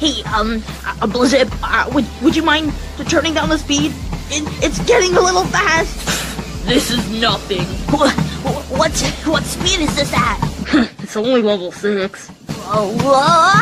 Hey, um, uh, Blizzard, uh, would, would you mind turning down the speed? It, it's getting a little fast. This is nothing. What, what, what speed is this at? It's only level 6. Oh, whoa!